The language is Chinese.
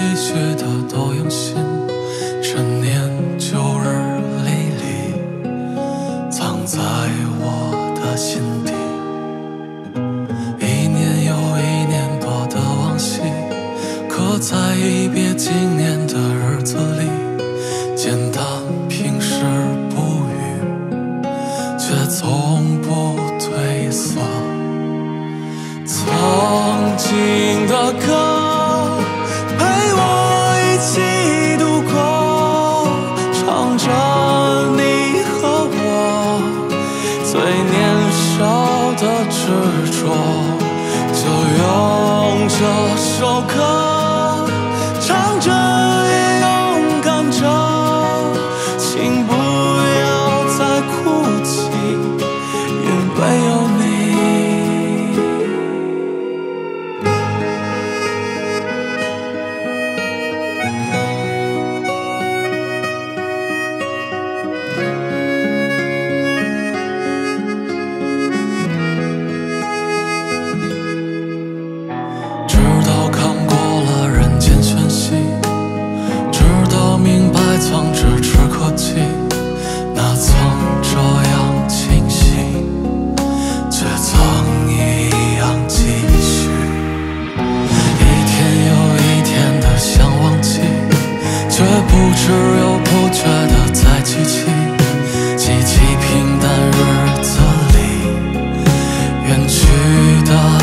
积雪的多用心，陈年旧日历历，藏在我的心底。一年又一年，多的往昔，刻在一别经年的日子里，简单平时不语，却从不褪色。曾经的歌。的执着就用这首歌。不知不觉的在记起，记起平淡日子里远去的。